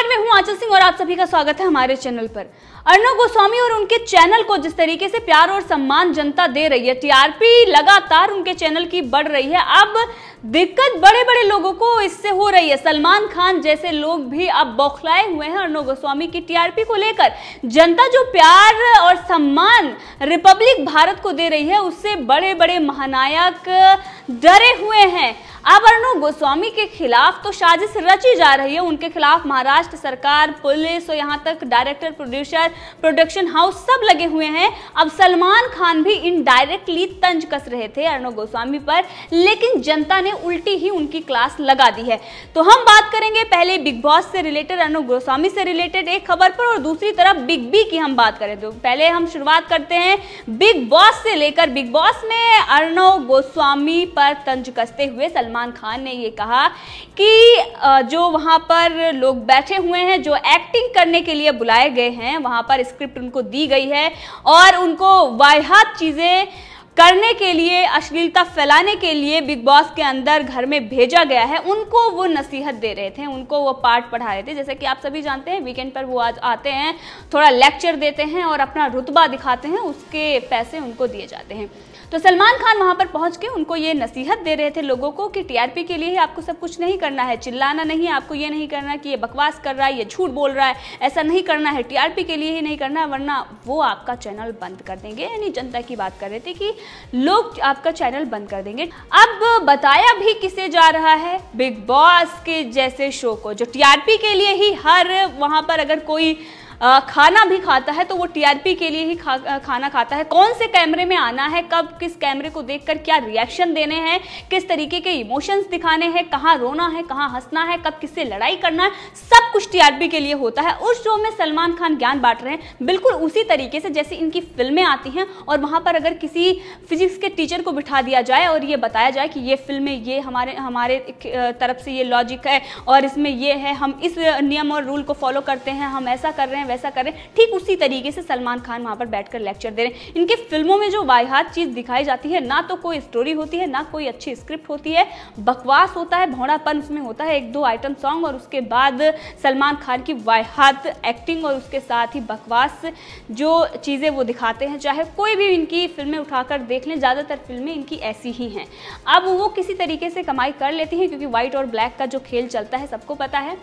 नमस्कार मैं हूँ, आंचल सिंह, और आप सभी का स्वागत है हमारे चैनल पर। अर्णव गोस्वामी और उनके चैनल को जिस तरीके से प्यार और सम्मान जनता दे रही है, टीआरपी लगातार उनके चैनल की बढ़ रही है। अब दिक्कत बड़े बड़े लोगों को इससे हो रही है। सलमान खान जैसे लोग भी अब बौखलाए हुए हैं अर्णव गोस्वामी की टीआरपी को लेकर। जनता जो प्यार और सम्मान रिपब्लिक भारत को दे रही है, उससे बड़े बड़े महानायक डरे हुए हैं। अब अर्णव गोस्वामी के खिलाफ तो साजिश रची जा रही है। उनके खिलाफ महाराष्ट्र सरकार, पुलिस और यहाँ तक डायरेक्टर, प्रोड्यूसर, प्रोडक्शन हाउस सब लगे हुए हैं। अब सलमान खान भी इनडायरेक्टली तंज कस रहे थे अर्णव गोस्वामी पर। लेकिन जनता ने उल्टी ही उनकी क्लास लगा दी है। तो हम बात करेंगे पहले बिग बॉस से रिलेटेड अर्णव गोस्वामी से रिलेटेड एक खबर पर और दूसरी तरफ़ बिग बी की हम बात करें। तो पहले हम शुरुआत करते हैं बिग बॉस से लेकर बिग बॉस में अर्णव गोस्वामी पर तंज कसते हुए सलमान खान ने ये कहा कि जो वहाँ पर लोग बैठे हुए हैं, जो एक्टिंग करने के लिए बुलाए गए हैं, वहाँ पर स्क्रिप्ट उनको दी गई है और उनको वाहियात चीज़ें करने के लिए, अश्लीलता फैलाने के लिए बिग बॉस के अंदर घर में भेजा गया है। उनको वो नसीहत दे रहे थे, उनको वो पाठ पढ़ा रहे थे। जैसे कि आप सभी जानते हैं वीकेंड पर वो आज आते हैं, थोड़ा लेक्चर देते हैं और अपना रुतबा दिखाते हैं, उसके पैसे उनको दिए जाते हैं। तो सलमान खान वहाँ पर पहुँच के उनको ये नसीहत दे रहे थे लोगों को कि टीआरपी के लिए ही आपको सब कुछ नहीं करना है, चिल्लाना नहीं है, आपको ये नहीं करना कि ये बकवास कर रहा है, ये झूठ बोल रहा है, ऐसा नहीं करना है, टीआरपी के लिए ही नहीं करना है वरना वो आपका चैनल बंद कर देंगे। यानी जनता की बात कर रहे थे कि लोग आपका चैनल बंद कर देंगे। अब बताया भी किसे जा रहा है? बिग बॉस के जैसे शो को, जो टीआरपी के लिए ही हर वहाँ पर अगर कोई खाना भी खाता है तो वो टीआरपी के लिए ही खा, खाना खाता है। कौन से कैमरे में आना है कब किस कैमरे को देखकर क्या रिएक्शन देने हैं किस तरीके के इमोशंस दिखाने हैं कहाँ रोना है कहाँ हंसना है कब किससे लड़ाई करना है सब कुछ टीआरपी के लिए होता है। उस शो में सलमान खान ज्ञान बांट रहे हैं। बिल्कुल उसी तरीके से जैसे इनकी फ़िल्में आती हैं और वहाँ पर अगर किसी फिजिक्स के टीचर को बिठा दिया जाए और ये बताया जाए कि ये फ़िल्में ये हमारे हमारे तरफ़ से ये लॉजिक है और इसमें ये है हम इस नियम और रूल को फॉलो करते हैं हम ऐसा कर रहे हैं वैसा करें ठीक उसी तरीके से सलमान खान वहाँ पर बैठकर लेक्चर दे रहे हैं। इनके फ़िल्मों में जो वाहियात चीज़ दिखाई जाती है, ना तो कोई स्टोरी होती है, ना कोई अच्छी स्क्रिप्ट होती है। बकवास होता है, भोड़ापन उसमें होता है। एक दो आइटम सॉन्ग और उसके बाद सलमान खान की वाहियात एक्टिंग और उसके साथ ही बकवास जो चीज़ें वो दिखाते हैं। चाहे कोई भी इनकी फ़िल्में उठाकर देख लें, ज़्यादातर फ़िल्में इनकी ऐसी ही हैं। अब वो किसी तरीके से कमाई कर लेती हैं क्योंकि व्हाइट और ब्लैक का जो खेल चलता है, सबको पता है।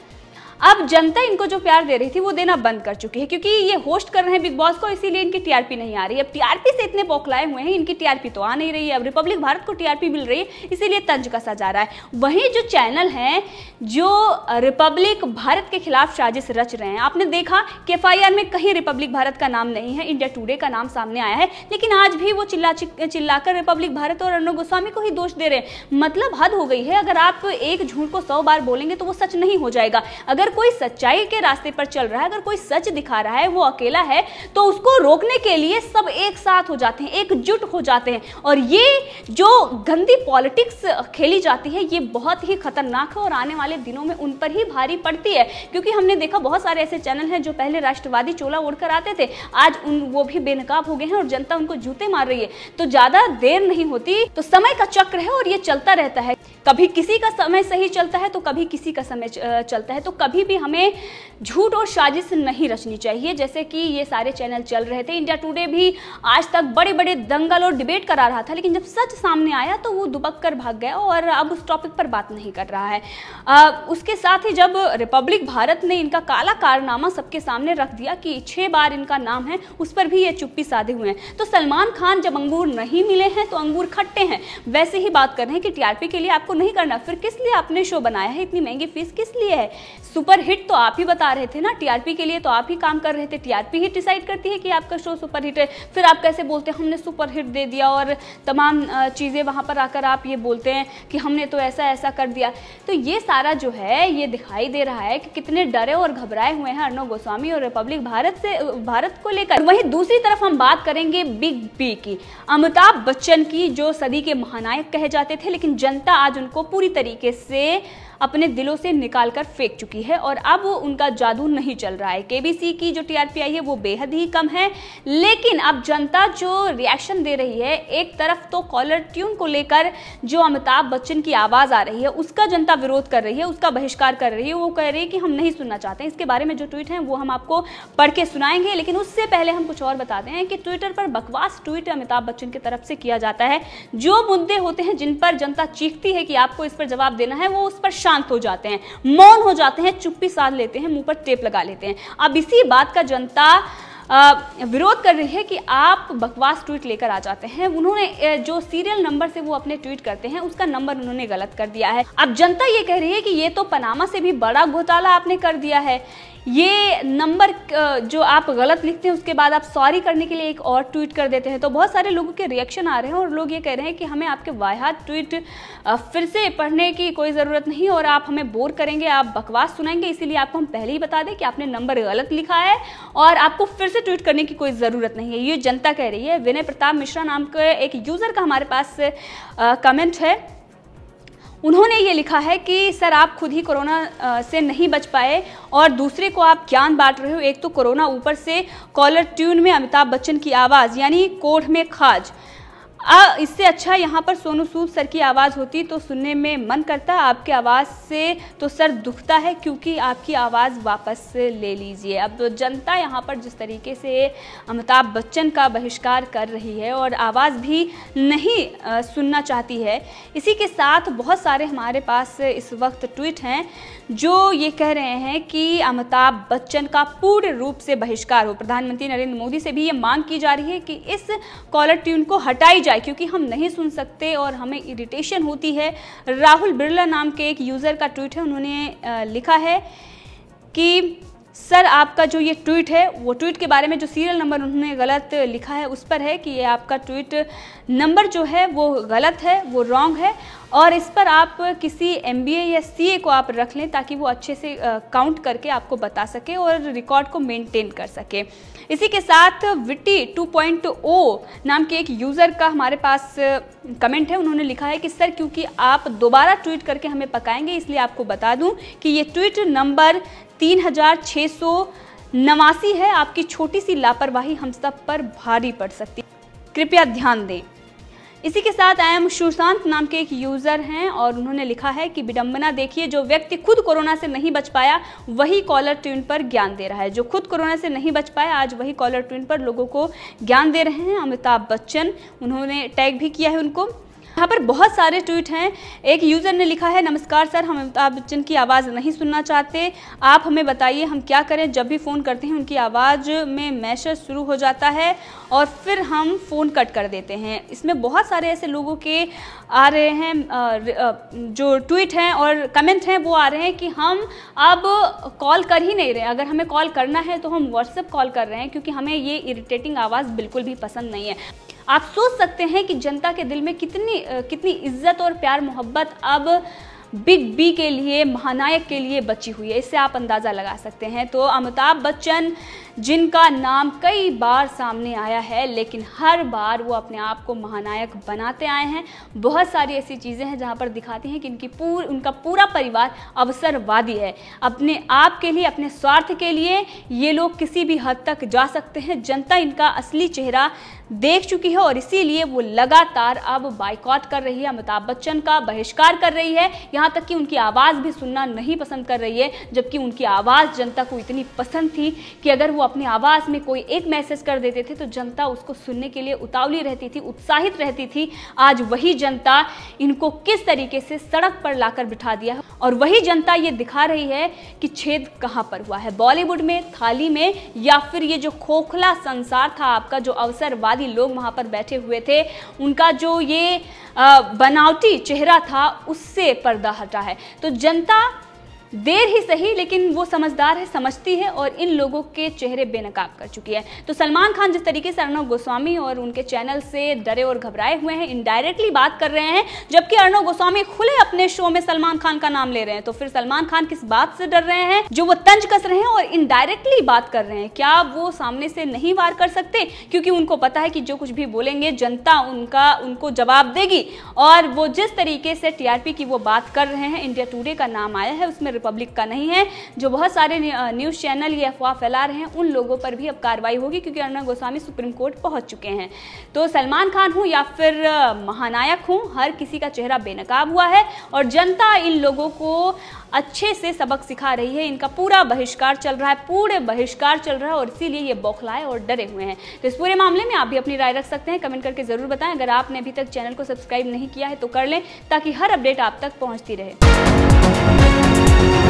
अब जनता इनको जो प्यार दे रही थी, वो देना बंद कर चुकी है, क्योंकि ये होस्ट कर रहे हैं बिग बॉस को, इसीलिए इनकी टीआरपी नहीं आ रही। अब टीआरपी से इतने बौखलाए हुए हैं, इनकी टीआरपी तो आ नहीं रही है। अब रिपब्लिक भारत को टीआरपी मिल रही है, इसीलिए तंज कसा जा रहा है। वहीं जो चैनल हैं, जो रिपब्लिक भारत के खिलाफ साजिश रच रहे हैं, आपने देखा कि एफ़ में कहीं रिपब्लिक भारत का नाम नहीं है इंडिया टूडे का नाम सामने आया है, लेकिन आज भी वो चिल्ला चिल्लाकर रिपब्लिक भारत और अर्णव गोस्वामी को ही दोष दे रहे हैं। मतलब हद हो गई है, अगर आप एक झूठ को सौ बार बोलेंगे तो वो सच नहीं हो जाएगा। अगर कोई सच्चाई के रास्ते पर चल रहा है, अगर कोई सच दिखा रहा है, वो अकेला है तो उसको रोकने के लिए सब एक साथ हो जाते हैं, एकजुट हो जाते हैं। और ये जो गंदी पॉलिटिक्स खेली जाती है, ये बहुत ही खतरनाक है और आने वाले दिनों में उन पर ही भारी पड़ती है। क्योंकि हमने देखा बहुत सारे ऐसे चैनल हैं जो पहले राष्ट्रवादी चोला उड़कर आते थे, आज उन, वो भी बेनकाब हो गए हैं और जनता उनको जूते मार रही है। तो ज़्यादा देर नहीं होती तो समय का चक्र है और ये चलता रहता है। कभी किसी का समय सही चलता है तो कभी किसी का समय चलता है। तो कभी भी हमें झूठ और साजिश नहीं रचनी चाहिए। जैसे कि ये सारे चैनल चल रहे थे इंडिया टुडे भी आज तक बड़े बड़े दंगल और डिबेट करा रहा था लेकिन जब सच सामने आया तो वो दुबक कर भाग गया और अब उस टॉपिक पर बात नहीं कर रहा है। आ, उसके साथ ही जब रिपब्लिक भारत ने इनका काला कारनामा सबके सामने रख दिया कि छः बार इनका नाम है उस पर भी ये चुप्पी साधे हुए हैं। तो सलमान खान जब अंगूर नहीं मिले हैं तो अंगूर खट्टे हैं। वैसे ही बात कर रहे हैं कि टीआरपी के लिए आपको नहीं करना। फिर किस लिए आपने शो बनाया है? इतनी महँगी फ़ीस किस लिए है? सुपर हिट तो आप ही बता रहे थे ना। टीआरपी के लिए तो आप ही काम कर रहे थे। टीआरपी ही डिसाइड करती है कि आपका शो सुपर हिट है। फिर आप कैसे बोलते हैं, हमने सुपर हिट दे दिया और तमाम चीज़ें वहाँ पर आकर आप ये बोलते हैं कि हमने तो ऐसा ऐसा कर दिया। तो ये सारा जो है, ये दिखाई दे रहा है कि कितने डरे और घबराए हुए हैं अर्णव गोस्वामी और रिपब्लिक भारत से, भारत को लेकर। वहीं दूसरी तरफ़ हम बात करेंगे बिग बी की। अमिताभ बच्चन की जो सदी के महानायक कहे जाते थे, लेकिन जनता आज उनको पूरी तरीके से अपने दिलों से निकाल कर फेंक चुकी है और अब उनका जादू नहीं चल रहा है। केबीसी की जो टीआरपी आई है, वो बेहद ही कम है। लेकिन अब जनता जो रिएक्शन दे रही है, एक तरफ़ तो कॉलर ट्यून को लेकर जो अमिताभ बच्चन की आवाज़ आ रही है, उसका जनता विरोध कर रही है, उसका बहिष्कार कर रही है, वो कह रही है कि हम नहीं सुनना चाहते हैं। इसके बारे में जो ट्वीट है, वो हम आपको पढ़ के सुनाएँगे। लेकिन उससे पहले हम कुछ और बताते हैं कि ट्विटर पर बकवास ट्वीट अमिताभ बच्चन की तरफ़ से किया जाता है। जो मुद्दे होते हैं, जिन पर जनता चीखती है कि आपको इस पर जवाब देना है, वो उस पर शांत हो जाते हैं, मौन हो जाते हैं, चुप्पी साध लेते हैं, मुँह पर टेप लगा लेते हैं। अब इसी बात का जनता विरोध कर रही है कि आप बकवास ट्वीट लेकर आ जाते हैं। उन्होंने जो सीरियल नंबर से वो अपने ट्वीट करते हैं, उसका नंबर उन्होंने गलत कर दिया है। अब जनता ये कह रही है कि ये तो पनामा से भी बड़ा घोटाला आपने कर दिया है। ये नंबर जो आप गलत लिखते हैं, उसके बाद आप सॉरी करने के लिए एक और ट्वीट कर देते हैं। तो बहुत सारे लोगों के रिएक्शन आ रहे हैं और लोग ये कह रहे हैं कि हमें आपके वाहियात ट्वीट फिर से पढ़ने की कोई ज़रूरत नहीं और आप हमें बोर करेंगे, आप बकवास सुनाएँगे। इसीलिए आपको हम पहले ही बता दें कि आपने नंबर गलत लिखा है और आपको फिर से ट्वीट करने की कोई ज़रूरत नहीं है। ये जनता कह रही है, विनय प्रताप मिश्रा नाम के एक यूज़र का हमारे पास कमेंट है। उन्होंने ये लिखा है कि, सर, आप खुद ही कोरोना से नहीं बच पाए और दूसरे को आप ज्ञान बांट रहे हो। एक तो कोरोना ऊपर से कॉलर ट्यून में अमिताभ बच्चन की आवाज़, यानी कोठ में खाज आ, इससे अच्छा यहाँ पर सोनू सूद सर की आवाज़ होती तो सुनने में मन करता आपके आवाज़ से तो सर दुखता है क्योंकि आपकी आवाज़ वापस ले लीजिए। अब तो जनता यहाँ पर जिस तरीके से अमिताभ बच्चन का बहिष्कार कर रही है और आवाज़ भी नहीं आ, सुनना चाहती है इसी के साथ बहुत सारे हमारे पास इस वक्त ट्वीट हैं जो ये कह रहे हैं कि अमिताभ बच्चन का पूर्ण रूप से बहिष्कार हो। प्रधानमंत्री नरेंद्र मोदी से भी ये मांग की जा रही है कि इस कॉलर ट्यून को हटाई जाए। क्योंकि हम नहीं सुन सकते और हमें इरिटेशन होती है। राहुल बिरला नाम के एक यूज़र का ट्वीट है, उन्होंने लिखा है कि, सर, आपका जो ये ट्वीट है, वो ट्वीट के बारे में जो सीरियल नंबर उन्होंने गलत लिखा है, उस पर है कि ये आपका ट्वीट नंबर जो है, वो गलत है, वो रॉन्ग है, और इस पर आप किसी एम या सीए को आप रख लें ताकि वो अच्छे से काउंट करके आपको बता सके और रिकॉर्ड को मेंटेन कर सके। इसी के साथ विटी 2.0 नाम के एक यूज़र का हमारे पास कमेंट है। उन्होंने लिखा है कि, सर, क्योंकि आप दोबारा ट्वीट करके हमें पकाएँगे, इसलिए आपको बता दूँ कि ये ट्वीट नंबर तीन हज़ार छः सौ नवासी है। आपकी छोटी सी लापरवाही हम सब पर भारी पड़ सकती कृपया ध्यान दें। इसी के साथ आई एम सुशांत नाम के एक यूज़र हैं और उन्होंने लिखा है कि, विडंबना देखिए, जो व्यक्ति खुद कोरोना से नहीं बच पाया, वही कॉलर ट्यून पर ज्ञान दे रहा है। जो खुद कोरोना से नहीं बच पाया, आज वही कॉलर ट्यून पर लोगों को ज्ञान दे रहे हैं। अमिताभ बच्चन, उन्होंने टैग भी किया है उनको। यहाँ पर बहुत सारे ट्वीट हैं। एक यूज़र ने लिखा है, नमस्कार सर, हम अमिताभ बच्चन की आवाज़ नहीं सुनना चाहते। आप हमें बताइए, हम क्या करें? जब भी फ़ोन करते हैं, उनकी आवाज़ में मैसेज शुरू हो जाता है और फिर हम फ़ोन कट कर देते हैं। इसमें बहुत सारे ऐसे लोगों के आ रहे हैं जो ट्वीट हैं और कमेंट हैं, वो आ रहे हैं कि हम अब कॉल कर ही नहीं रहे। अगर हमें कॉल करना है तो हम व्हाट्सएप कॉल कर रहे हैं, क्योंकि हमें ये इरिटेटिंग आवाज़ बिल्कुल भी पसंद नहीं है। आप सोच सकते हैं कि जनता के दिल में कितनी कितनी इज़्ज़त और प्यार, मोहब्बत अब बिग बी के लिए, महानायक के लिए बची हुई है। इससे आप अंदाज़ा लगा सकते हैं। तो अमिताभ बच्चन जिनका नाम कई बार सामने आया है, लेकिन हर बार वो अपने आप को महानायक बनाते आए हैं। बहुत सारी ऐसी चीज़ें हैं जहाँ पर दिखाती हैं कि इनकी पूर, उनका पूरा परिवार अवसरवादी है। अपने आप के लिए, अपने स्वार्थ के लिए ये लोग किसी भी हद तक जा सकते हैं। जनता इनका असली चेहरा देख चुकी है और इसीलिए वो लगातार अब बाइकआउट कर रही है, अमिताभ बच्चन का बहिष्कार कर रही है। यहाँ तक कि उनकी आवाज़ भी सुनना नहीं पसंद कर रही है, जबकि उनकी आवाज़ जनता को इतनी पसंद थी कि अगर वो अपनी आवाज़ में कोई एक मैसेज कर देते थे तो जनता उसको सुनने के लिए उतावली रहती थी, उत्साहित रहती थी। आज वही जनता इनको किस तरीके से सड़क पर लाकर बिठा दिया और वही जनता ये दिखा रही है कि छेद कहाँ पर हुआ है? बॉलीवुड में, थाली में, या फिर ये जो खोखला संसार था, आपका जो अवसरवादी लोग वहाँ पर बैठे हुए थे, उनका जो ये बनावटी चेहरा था, उससे पर्दा हटा है। तो जनता देर ही सही, लेकिन वो समझदार है, समझती है और इन लोगों के चेहरे बेनकाब कर चुकी है। तो सलमान खान जिस तरीके से अर्णव गोस्वामी और उनके चैनल से डरे और घबराए हुए हैं इनडायरेक्टली बात कर रहे हैं, जबकि अर्णव गोस्वामी खुले अपने शो में सलमान खान का नाम ले रहे हैं तो फिर सलमान खान किस बात से डर रहे हैं? जो वो तंज कस रहे हैं और इनडायरेक्टली बात कर रहे हैं, क्या वो सामने से नहीं वार कर सकते? क्योंकि उनको पता है कि जो कुछ भी बोलेंगे, जनता उनका, उनको जवाब देगी। और वो जिस तरीके से टीआरपी की वो बात कर रहे हैं इंडिया टुडे का नाम आया है, उसमें रिपब्लिक का नहीं है, जो बहुत सारे न्यूज़ चैनल ये अफवाह फैला रहे हैं, उन लोगों पर भी अब कार्रवाई होगी, क्योंकि अर्णव गोस्वामी सुप्रीम कोर्ट पहुँच चुके हैं। तो सलमान खान हूँ या फिर महानायक हूँ, हर किसी का चेहरा बेनकाब हुआ है, और जनता इन लोगों को अच्छे से सबक सिखा रही है। इनका पूरा बहिष्कार चल रहा है, पूरे बहिष्कार चल रहा है, और इसीलिए ये बौखलाए और डरे हुए हैं। तो इस पूरे मामले में आप भी अपनी राय रख सकते हैं, कमेंट करके ज़रूर बताएँ। अगर आपने अभी तक चैनल को सब्सक्राइब नहीं किया है तो कर लें, ताकि हर अपडेट आप तक पहुँचती रहे। Thank you.